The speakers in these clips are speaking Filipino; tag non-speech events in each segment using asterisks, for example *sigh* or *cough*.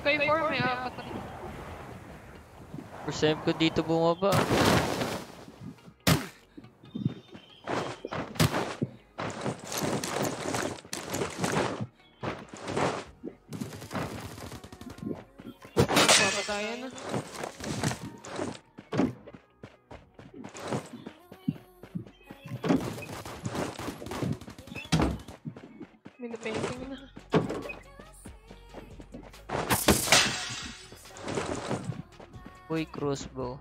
Kay 4 may apat rin. First time ko dito bumaba. Papatayan na. Minapainting na. Uy, crossbow.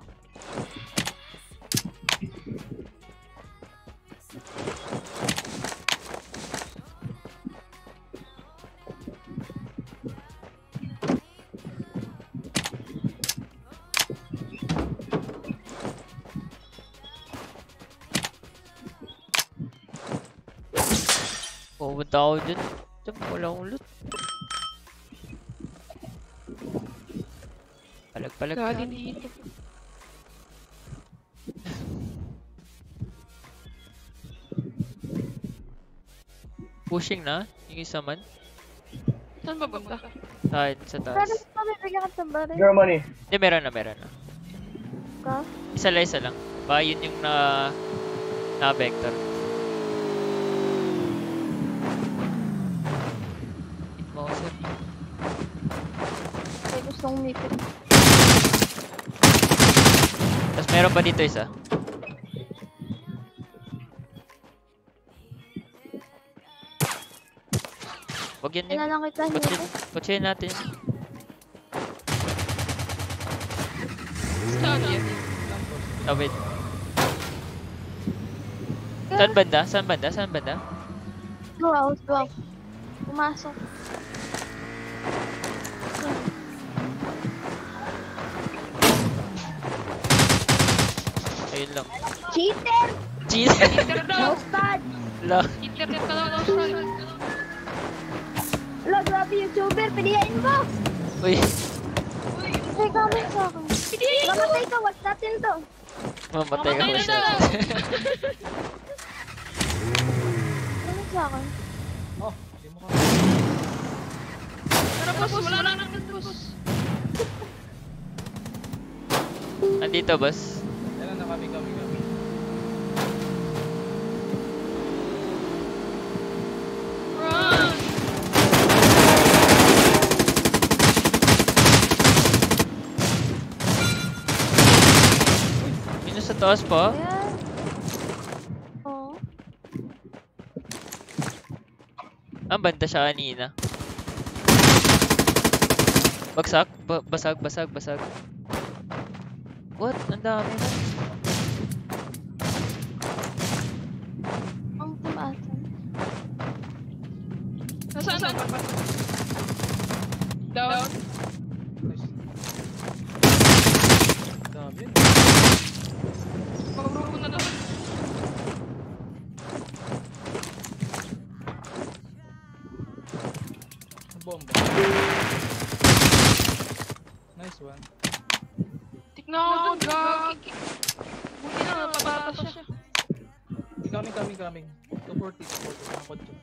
Pupunta ako. Diyan, wala akong loot. Palag-palag na. Galing dito. Pushing na, yung isa man. Saan ba banda? Side, sa taas. pa bibigyan ka ng baril. Germany. Hindi, meron na, meron na. Ka? Isa lang, isa lang. Ba, yun yung na... na vector. Hit mo ako, sir. Gustong umipit. Meron pa dito isa. Wag yan yun. lang kita kotse natin. Saan yan? Oh, wait. Saan banda? Saan banda? Saan banda? Go out, go out. Pumasok. Ayun lang. Cheater! Jeez! Hitler daw! Hostad! La. Hitler ka daw daw siya. Ala, grabe YouTuber. Pilihain mo! Uy, May comment sa akin. Mamatay ka, watch natin to. mamatay ka Mamatay ba na siya? daw. Comment sa akin. Oh, hindi mo ka. Pero boss, wala lang naman boss. Andito, boss. Yan na kami, kami, kami. Run! Minus sa taas pa. Ayan. Oo. Ang banda siya kanina. Bagsak? Ba basag, basag, basag. What? Ang dami na. Ang tumaasan. Nasaan na? Down. Nice. Dami yun. Pagrupo na naman. Ang bomba. Nice one. Tignan ako dun, gagi. Buti na, napatatas siya. Coming, coming, coming. 240, 240. Ang kotse.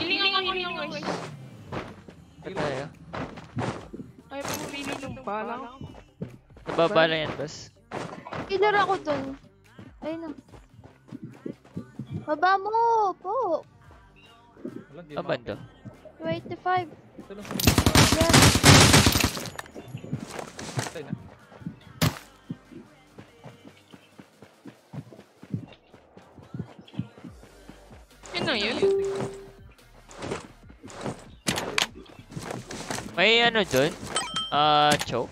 Healing ako, healing ako, guys. Ito tayo. Ay, pumili ng bala ko. Nababala yan, boss. Killer ako dun. Ayun na. Baba mo! Po! Ang banda. 285. Ito lang sa mga. Yan. Patay na. Yun na yun. May ano dun? Ah, choke.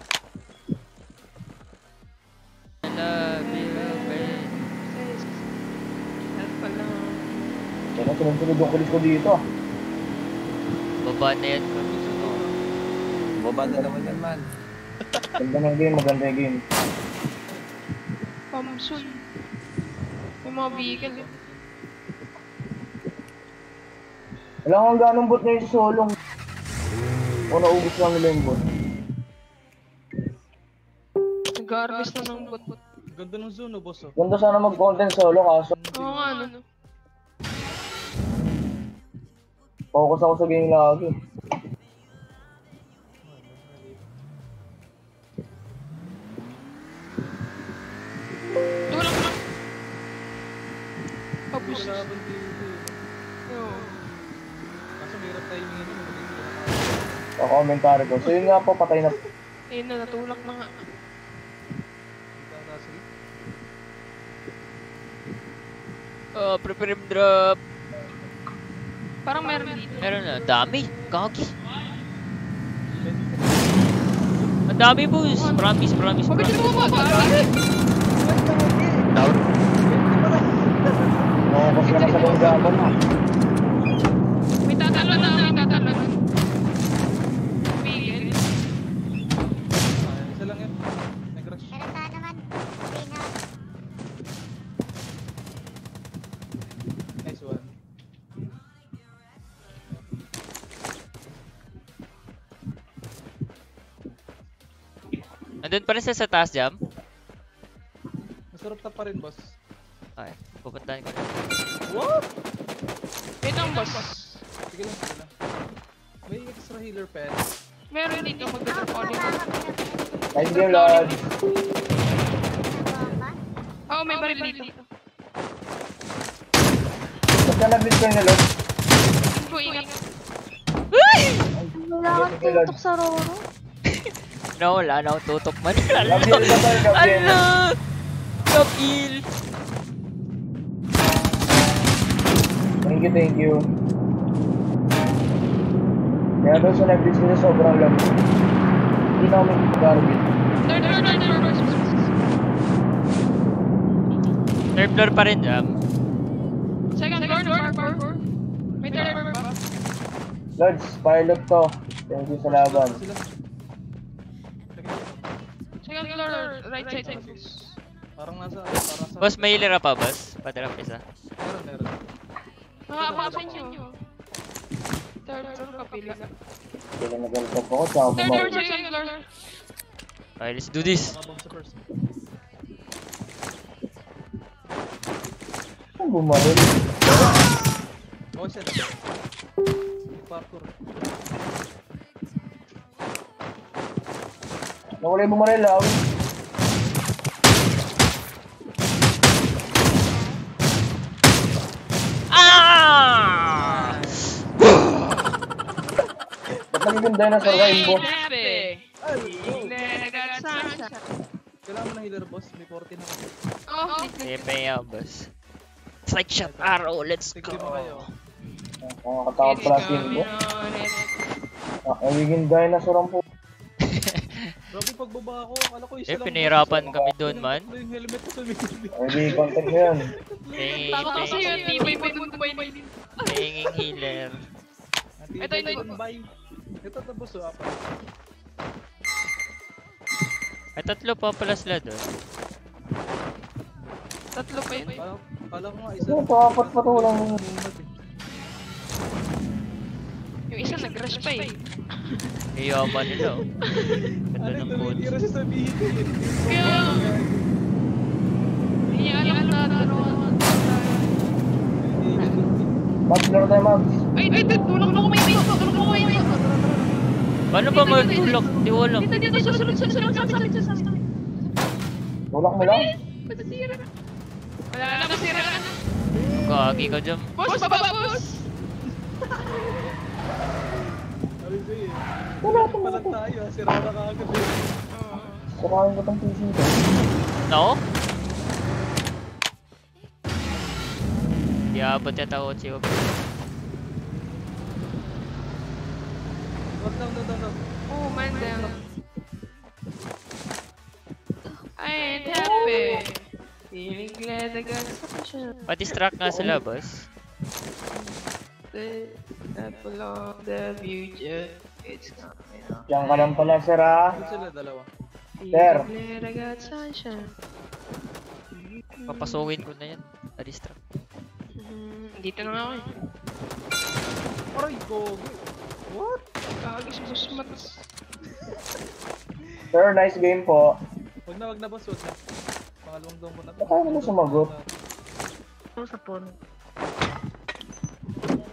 Ka lang. Kaya sunod-sunod yung kulis ko dito. Baba na yan. Baba na naman yan, man. *laughs* Ganda ng game, maganda yung game. Pamsun. May mga vehicle eh. Wala kang ganong bot ngayon sa solong. O naubos lang nila yung bot. Nag-harvest na ng bot. Ganda ng zone, oh, boss. Oh. Ganda sana mag-content solo kaso Oo nga, ano. Focus ako sa game lagi. Tapos na ba dito? Oo. Kaso hirap timing yun. O, commentary ko. So yun nga po, patay na. Eh na, natulak na nga. Uh, ah, prepare drop. Parang meron dito. Meron na. Dami. Kaki. Ang dami, boss. Promise, promise, Bakit promise. mo ba? Gagi! Down. Nakakos ka na sa banggaban ha. May Nandun pa rin siya sa taas, Jam. Masarap na pa rin, boss. Okay, pupuntahan ko na. What? Wait lang, boss. Sige lang, sige lang. May extra healer pen. Meron dito magdadrop ako dito. bumaba ka pinapin. Nice game, lad. Nabomba? Oo, may baril dito. Ba't ka nag-list kayo nilog? Ko, ingat. Wala kang tutok sa Roro. No, wala na akong tutok man. *laughs* Ano? Kapil! Thank you, thank you. Kaya doon sa nag-list nila sobrang lamig. Hindi na kami garbage. Third, third, third, third, third. Third floor pa rin, Jam. Second floor, floor. May third floor ba? Lods, pilot to. Thank you sa laban. Sila. Right side. Parang nasa, parang sa... Boss, may hilera pa, boss. Padrap isa. Meron, meron. Sa inyo. Third floor, kapila. Kaya nag-alpap ako, tsaka Third floor, bumalik. second floor. Okay, let's do this. Saan bumaril? Okay, sila. Parkour. Nawala yung bumaril. Ah! Ba't nagiging dinosaur ka, Imbo? Kailangan mo ng healer, boss. May 40 na ako. Oh, Pepe yan, boss. Like shot arrow, let's go. Nakakatakot pala si Imbo. Ah, nagiging dinosaur ang po. Grabe pagbaba ako, akala ko isa Eh, lang. pinahirapan kami doon, man. Ano yung helmet ko sa? Hindi, contact mo. May, Tama kasi may, yun, tibay mo dun ba yun? may healer. Ito, ito, ito. Ito tapos oh, apa. Ay, tatlo pa pala sila doon. Tatlo pa yun. Ko nga isa. Ito, apat pa to. Bumad eh. Yung isa nag-rush pa eh. Iyaman nila, oh. Ganda Ano ng ito, boots. hindi rin sasabihin eh. Kaya, hindi niya alam na taruan. Max, laro tayo, Max. Ay, ay, ay, tulak mo kumain dito. Tulak mo kumain dito. Paano ba magtulak? Di ko alam. Dito, dito, susunod, susunod, susunod, susunod. Tulak mo lang. Masisira. Wala na, masira na. Kagi ka dyan. Boss, baba, boss! Wala pa lang tayo, sira na kaagad eh. Sakain ko tong PC ko. No? Di abot yata ako si Lang, no, no, no. Oh, man down. I ain't happy. Feeling glad I got sunshine. Pa-distract nga sila, boss. That belong the future. It's coming on. Diyan ka lang pala, sir. Ano sila dalawa? Sir. Feeling glad I got sunshine. Papasukin ko na yan. Pa-distract. Hmm, dito na nga ako eh. Aray, gogo. What? *laughs* Kagis mo sumatas. Sir, nice game po. Wag na, wag na, boss, wag na. Pangalawang daw mo na. Baka naman sumagot. Ano sa phone?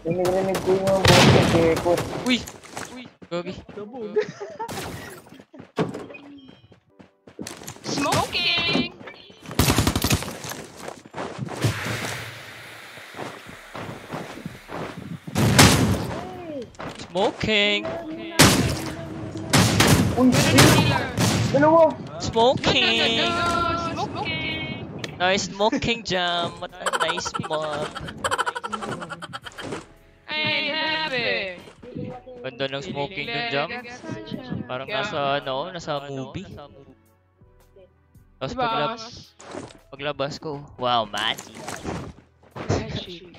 Rinig-rinig ko yung boss ko, Keko. Uy! Uy! Gogi. Dabog. *laughs* Smoking! Smoking! Uy, dalawa! Smoking! Nice smoking jam. What a nice mob. I happy. Ganda ng smoking ng jam. Parang nasa ano, nasa movie. Tapos paglab paglabas ko, wow, magic. Magic.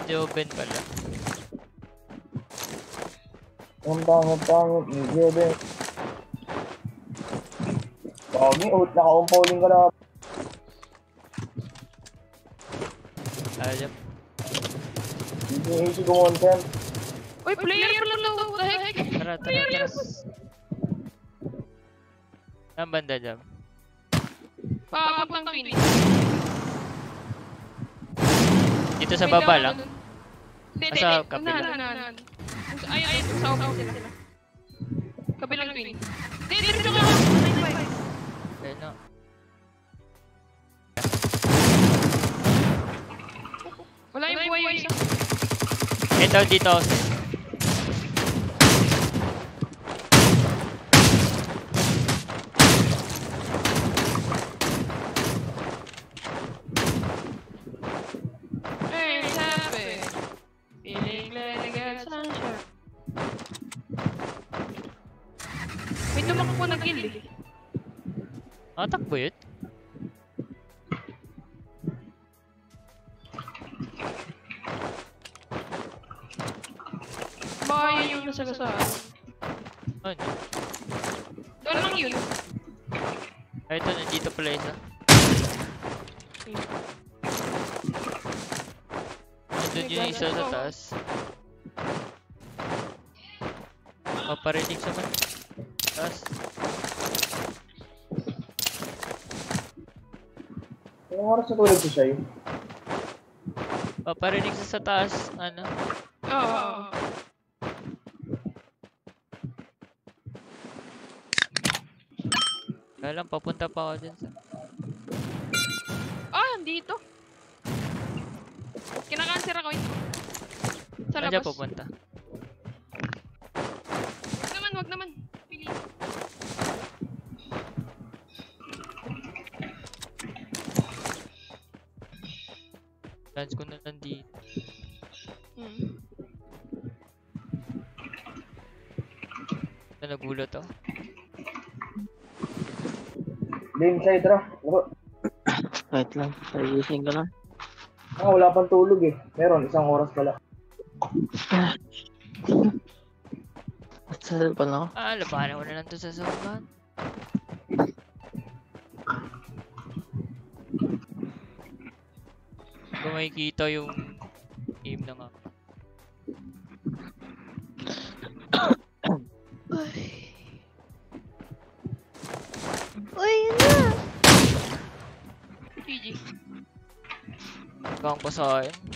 Hindi open pala. Ang pangit, pangit, medyo din. Dami, out, naka-umpowling ka na. Ayun. Hindi easy ko content. Uy, player pala to. What the heck? Tara, tara, tara. Saan banda jam? Pakakap lang twin. Dito sa baba lang? Hindi, hindi. Sa hindi. kabila? Unahan, unahan. Ay, ay, sa upaw sila. Kabilang twin. Hindi, dito ka lang. Ayun na. Wala yung buhay yung isa. Ito, dito. Ano? Doon lang yun. Ay, ito, nandito pala isa. Nandun yung isa sa taas. Paparinig sa man. Taas. Anong oras na tulog si Shai? Paparinig sa sa taas. Ano? Oo. Kaya lang, papunta pa ako dun sa... Ah, dito. Kinakanser ako ito. Sa labas. pupunta? Wag naman, wag naman. Pili. Chance ko na nandito. Hmm. Na nagulat ako. Lane Shai, tara. Laro. Wait lang, pagising ko lang. Ah, wala pang tulog eh. Meron, isang oras pala. At sa cellphone ako. Ah, labanan ko na lang to sa sobat. Kung makikita yung na. PG. Gang pa sa akin.